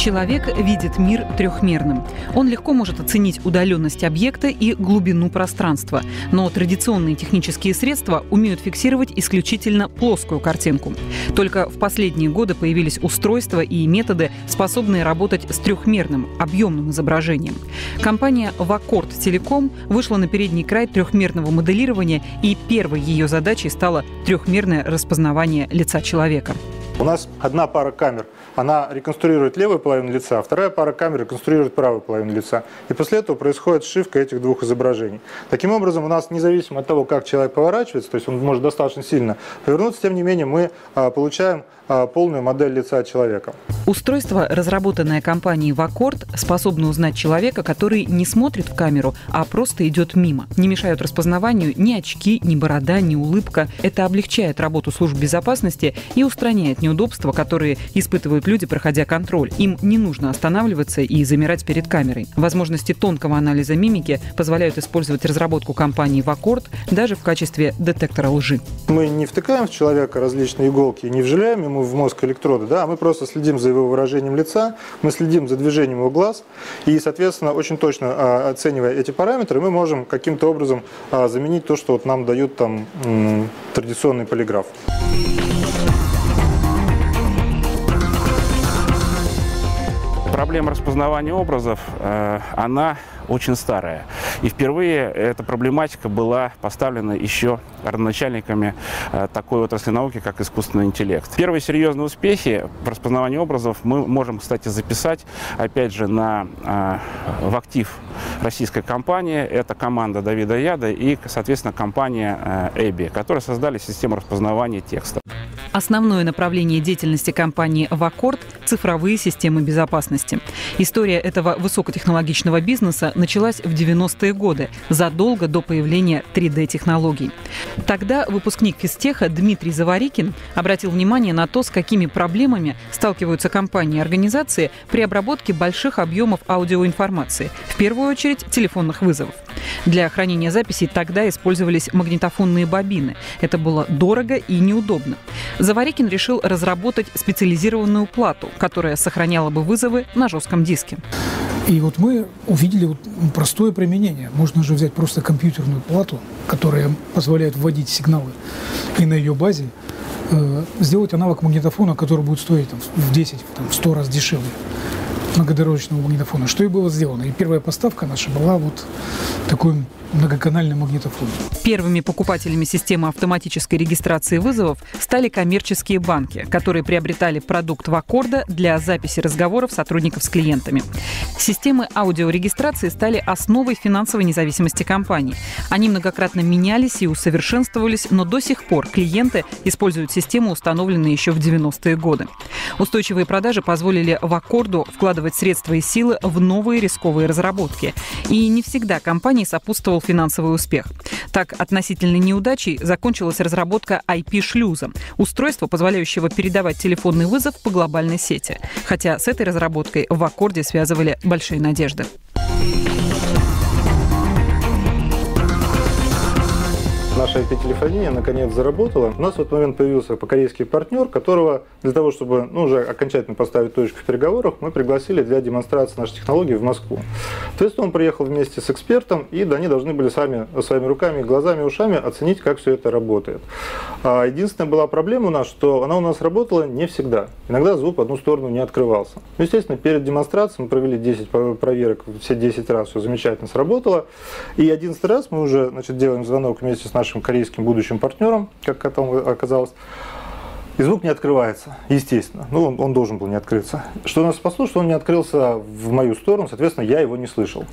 Человек видит мир трехмерным. Он легко может оценить удаленность объекта и глубину пространства. Но традиционные технические средства умеют фиксировать исключительно плоскую картинку. Только в последние годы появились устройства и методы, способные работать с трехмерным, объемным изображением. Компания Вакорд Телеком вышла на передний край трехмерного моделирования, и первой ее задачей стало трехмерное распознавание лица человека. У нас одна пара камер, она реконструирует левую половину лица, а вторая пара камер реконструирует правую половину лица. И после этого происходит сшивка этих двух изображений. Таким образом, у нас независимо от того, как человек поворачивается, то есть он может достаточно сильно повернуться, тем не менее мы а, получаем а, полную модель лица человека. Устройство, разработанное компанией Вакорд, способно узнать человека, который не смотрит в камеру, а просто идет мимо. Не мешают распознаванию ни очки, ни борода, ни улыбка. Это облегчает работу служб безопасности и устраняет неудобства, которые испытывают люди, проходя контроль. Им не нужно останавливаться и замирать перед камерой. Возможности тонкого анализа мимики позволяют использовать разработку компании Вакорд даже в качестве детектора лжи. Мы не втыкаем в человека различные иголки, не вживляем ему в мозг электроды, да, а мы просто следим за его выражением лица, мы следим за движением его глаз, и, соответственно, очень точно а, оценивая эти параметры, мы можем каким-то образом а, заменить то, что вот нам дают там традиционный полиграф. Проблема распознавания образов, э, она очень старая. И впервые эта проблематика была поставлена еще родоначальниками э, такой отрасли науки, как искусственный интеллект. Первые серьезные успехи в распознавании образов мы можем, кстати, записать, опять же, на, э, в актив российской компании. Это команда Давида Яда и, соответственно, компания Эбби, которые создали систему распознавания текста. Основное направление деятельности компании «Вакорд» – цифровые системы безопасности. История этого высокотехнологичного бизнеса началась в 90-е годы, задолго до появления 3D-технологий. Тогда выпускник физтеха Дмитрий Заварикин обратил внимание на то, с какими проблемами сталкиваются компании и организации при обработке больших объемов аудиоинформации, в первую очередь телефонных вызовов. Для хранения записей тогда использовались магнитофонные бобины. Это было дорого и неудобно. Заварикин решил разработать специализированную плату, которая сохраняла бы вызовы на жестком диске. И вот мы увидели вот простое применение. Можно же взять просто компьютерную плату, которая позволяет вводить сигналы, и на ее базе э, сделать аналог магнитофона, который будет стоить там, в 10, там, в 100 раз дешевле многодорожечного магнитофона, что и было сделано. И первая поставка наша была вот такой многоканальный магнитофон. Первыми покупателями системы автоматической регистрации вызовов стали коммерческие банки, которые приобретали продукт Вакорда для записи разговоров сотрудников с клиентами. Системы аудиорегистрации стали основой финансовой независимости компании. Они многократно менялись и усовершенствовались, но до сих пор клиенты используют систему, установленную еще в 90-е годы. Устойчивые продажи позволили Вакорду вкладывать средства и силы в новые рисковые разработки. И не всегда компании сопутствовал финансовый успех. Так, относительной неудачей закончилась разработка IP-шлюза, устройства, позволяющего передавать телефонный вызов по глобальной сети. Хотя с этой разработкой в аккорде связывали большие надежды. Наша IP-телефония наконец заработала. У нас в этот момент появился покорейский партнер, которого для того, чтобы ну, уже окончательно поставить точку в переговорах, мы пригласили для демонстрации нашей технологии в Москву. Есть он приехал вместе с экспертом, и они должны были сами своими руками, глазами, ушами оценить, как все это работает. А единственная была проблема у нас, что она у нас работала не всегда. Иногда звук в одну сторону не открывался. Ну, естественно, перед демонстрацией мы провели 10 проверок, все 10 раз все замечательно сработало. И 11 раз мы уже значит, делаем звонок вместе с нашим нашим корейским будущим партнером, как потом оказалось. И звук не открывается, естественно. Ну, он, он должен был не открыться. Что нас спасло, что он не открылся в мою сторону, соответственно, я его не слышал.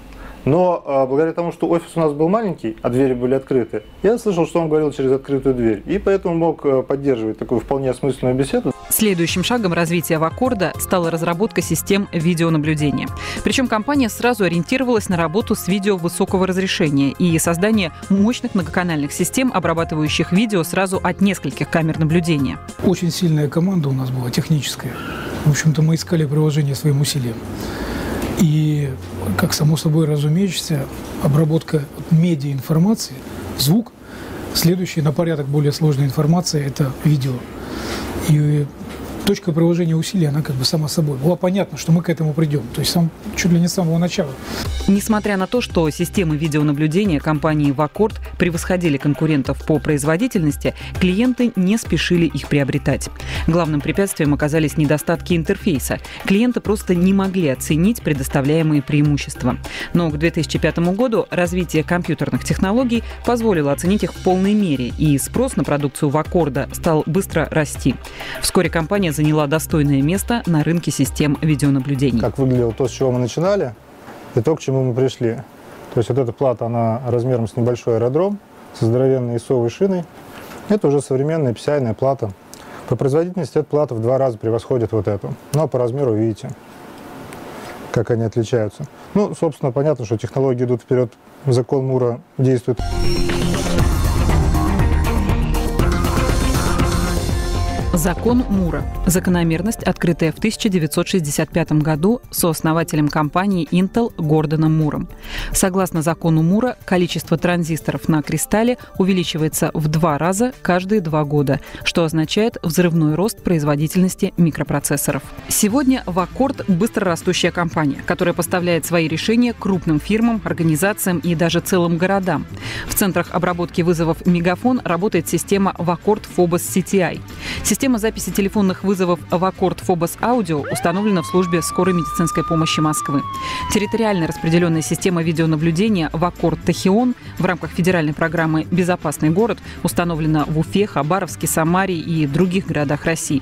Но а, благодаря тому, что офис у нас был маленький, а двери были открыты, я слышал, что он говорил через открытую дверь. И поэтому мог а, поддерживать такую вполне осмысленную беседу. Следующим шагом развития Вакорда стала разработка систем видеонаблюдения. Причем компания сразу ориентировалась на работу с видео высокого разрешения и создание мощных многоканальных систем, обрабатывающих видео сразу от нескольких камер наблюдения. Очень сильная команда у нас была, техническая. В общем-то, мы искали приложение своим усилиям. И, как само собой разумеется, обработка медиа-информации, звук, следующий на порядок более сложная информация – это видео. И точка приложения усилий, она как бы сама собой. Было понятно, что мы к этому придем. То есть сам, чуть ли не с самого начала. Несмотря на то, что системы видеонаблюдения компании «Вакорд» превосходили конкурентов по производительности, клиенты не спешили их приобретать. Главным препятствием оказались недостатки интерфейса. Клиенты просто не могли оценить предоставляемые преимущества. Но к 2005 году развитие компьютерных технологий позволило оценить их в полной мере, и спрос на продукцию «Вакорда» стал быстро расти. Вскоре компания заняла достойное место на рынке систем видеонаблюдения. Как выглядело то, с чего мы начинали, и то, к чему мы пришли. То есть вот эта плата, она размером с небольшой аэродром, со здоровенной исовой шиной. Это уже современная PCI плата. По производительности эта плата в два раза превосходит вот эту. Но по размеру видите, как они отличаются. Ну, собственно, понятно, что технологии идут вперед, закон Мура действует. Закон Мура. Закономерность, открытая в 1965 году сооснователем компании Intel Гордоном Муром. Согласно закону Мура, количество транзисторов на кристалле увеличивается в два раза каждые два года, что означает взрывной рост производительности микропроцессоров. Сегодня Вакорд – быстрорастущая компания, которая поставляет свои решения крупным фирмам, организациям и даже целым городам. В центрах обработки вызовов Мегафон работает система Вакорд Phobos CTI. Система записи телефонных вызовов в Аккорд Фобос Аудио установлена в службе скорой медицинской помощи Москвы. Территориальная распределенная система видеонаблюдения в Аккорд Тахион в рамках федеральной программы «Безопасный город» установлена в Уфе, Хабаровске, Самаре и других городах России.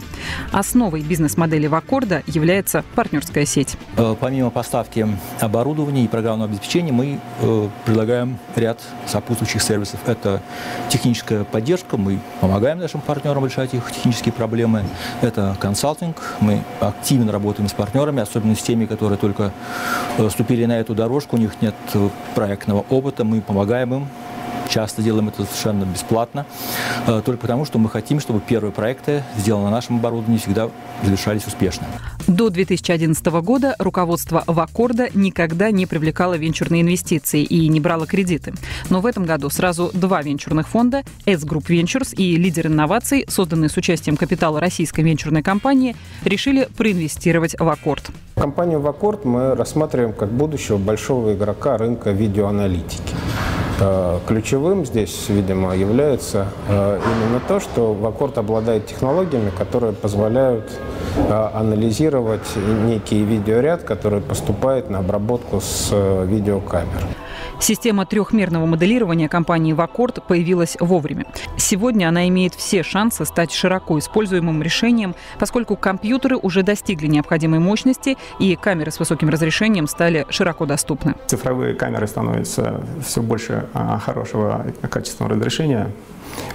Основой бизнес-модели Ваккорда является партнерская сеть. Э, помимо поставки оборудования и программного обеспечения, мы э, предлагаем ряд сопутствующих сервисов. Это техническая поддержка, мы помогаем нашим партнерам решать их технические проблемы. Это консалтинг. Мы активно работаем с партнерами, особенно с теми, которые только э, вступили на эту дорожку, у них нет э, проектного опыта. Мы помогаем им часто делаем это совершенно бесплатно, э, только потому, что мы хотим, чтобы первые проекты, сделанные на нашем оборудовании, всегда завершались успешно. До 2011 года руководство Вакорда никогда не привлекало венчурные инвестиции и не брало кредиты. Но в этом году сразу два венчурных фонда S-Group Ventures и Лидер инноваций, созданные с участием капитала российской венчурной компании, решили проинвестировать в Аккорд. Компанию Вакорд мы рассматриваем как будущего большого игрока рынка видеоаналитики. Э, ключевым здесь, видимо, является э, именно то, что Вакорд обладает технологиями, которые позволяют анализировать некий видеоряд, который поступает на обработку с видеокамер. Система трехмерного моделирования компании Вакорд появилась вовремя. Сегодня она имеет все шансы стать широко используемым решением, поскольку компьютеры уже достигли необходимой мощности и камеры с высоким разрешением стали широко доступны. Цифровые камеры становятся все больше а, хорошего качественного разрешения.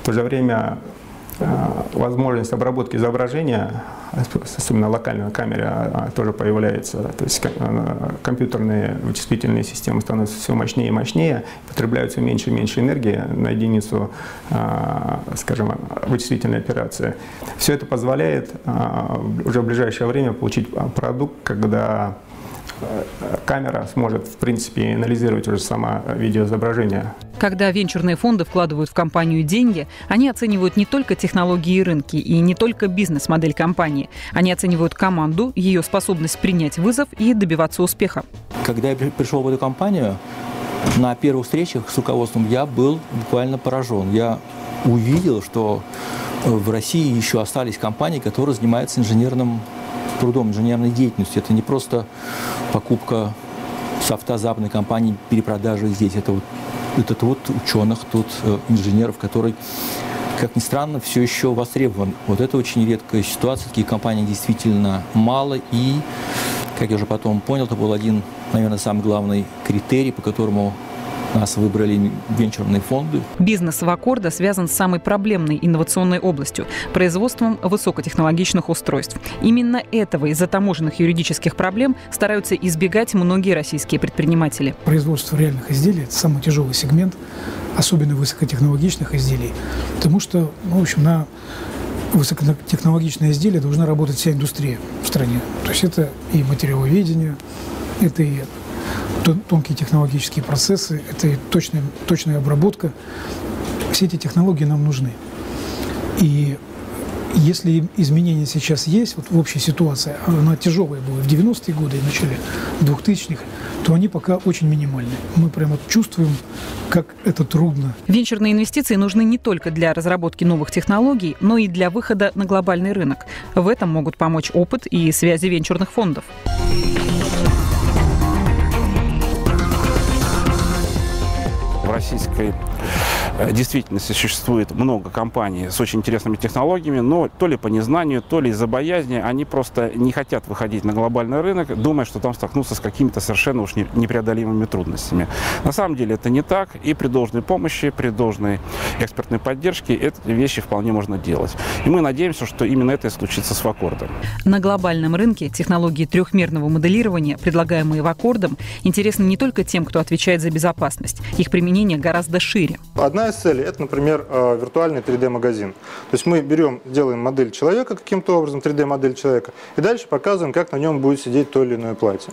В то же время а, возможность обработки изображения, особенно локально на камере, а, а, тоже появляется. То есть компьютерные вычислительные системы становятся все мощнее и мощнее, потребляют все меньше и меньше энергии на единицу, скажем, вычислительной операции. Все это позволяет уже в ближайшее время получить продукт, когда камера сможет, в принципе, анализировать уже сама видеоизображение. Когда венчурные фонды вкладывают в компанию деньги, они оценивают не только технологии и рынки и не только бизнес-модель компании. Они оценивают команду, ее способность принять вызов и добиваться успеха. Когда я пришел в эту компанию, на первых встречах с руководством я был буквально поражен. Я увидел, что в России еще остались компании, которые занимаются инженерным трудом, инженерной деятельностью. Это не просто покупка софта западной компании, перепродажа здесь. Это вот, это вот ученых, тут э, инженеров, которые как ни странно, все еще востребован. Вот это очень редкая ситуация. Таких компаний действительно мало. И, как я уже потом понял, это был один, наверное, самый главный критерий, по которому нас выбрали венчурные фонды. Бизнес Вакорда связан с самой проблемной инновационной областью – производством высокотехнологичных устройств. Именно этого из-за таможенных юридических проблем стараются избегать многие российские предприниматели. Производство реальных изделий – это самый тяжелый сегмент, особенно высокотехнологичных изделий, потому что, ну, в общем, на высокотехнологичные изделия должна работать вся индустрия в стране. То есть это и материаловедение, это и тонкие технологические процессы, это и точная, точная обработка. Все эти технологии нам нужны. И если изменения сейчас есть, вот в общей ситуации, она тяжелая была в 90-е годы и начале 2000-х, то они пока очень минимальны. Мы прямо чувствуем, как это трудно. Венчурные инвестиции нужны не только для разработки новых технологий, но и для выхода на глобальный рынок. В этом могут помочь опыт и связи венчурных фондов. Российской Э, действительности существует много компаний с очень интересными технологиями, но то ли по незнанию, то ли из-за боязни, они просто не хотят выходить на глобальный рынок, думая, что там столкнутся с какими-то совершенно уж непреодолимыми трудностями. На самом деле это не так, и при должной помощи, при должной экспертной поддержке эти вещи вполне можно делать. И мы надеемся, что именно это и случится с Вакордом. На глобальном рынке технологии трехмерного моделирования, предлагаемые Вакордом, интересны не только тем, кто отвечает за безопасность. Их применение гораздо шире. Одна из целей – это, например, э, виртуальный 3D-магазин. То есть мы берем, делаем модель человека каким-то образом, 3D-модель человека, и дальше показываем, как на нем будет сидеть то или иное платье.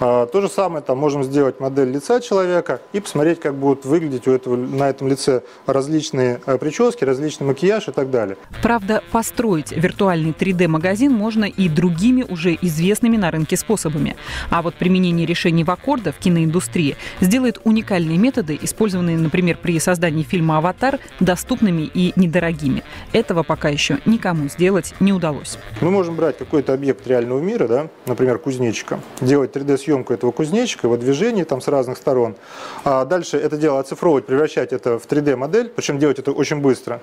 А, то же самое, там можем сделать модель лица человека и посмотреть, как будут выглядеть у этого, на этом лице различные э, прически, различный макияж и так далее. Правда, построить виртуальный 3D-магазин можно и другими уже известными на рынке способами. А вот применение решений в аккорда в киноиндустрии сделает уникальные методы, использованные, например, при создании фильма «Аватар» доступными и недорогими. Этого пока еще никому сделать не удалось. Мы можем брать какой-то объект реального мира, да, например, кузнечика, делать 3D-съемку этого кузнечика, его движений там с разных сторон, а дальше это дело оцифровывать, превращать это в 3D-модель, причем делать это очень быстро.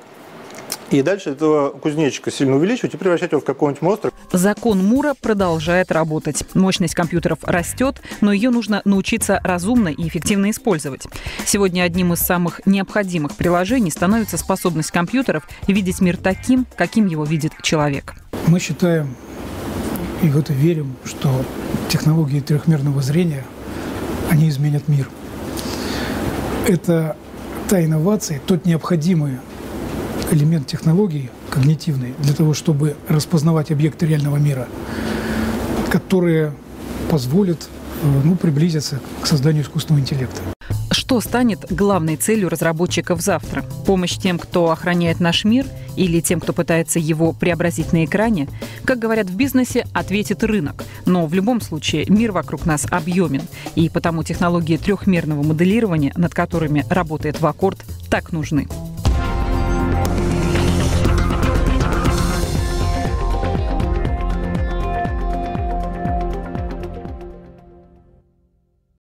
И дальше этого кузнечика сильно увеличивать и превращать его в какого-нибудь монстра. Закон Мура продолжает работать. Мощность компьютеров растет, но ее нужно научиться разумно и эффективно использовать. Сегодня одним из самых необходимых приложений становится способность компьютеров видеть мир таким, каким его видит человек. Мы считаем и в это верим, что технологии трехмерного зрения, они изменят мир. Это та инновация, тот необходимый элемент технологии когнитивной для того, чтобы распознавать объекты реального мира, которые позволят э, ну, приблизиться к созданию искусственного интеллекта. Что станет главной целью разработчиков завтра? Помощь тем, кто охраняет наш мир, или тем, кто пытается его преобразить на экране? Как говорят в бизнесе, ответит рынок. Но в любом случае мир вокруг нас объемен, и потому технологии трехмерного моделирования, над которыми работает Вакорд, так нужны.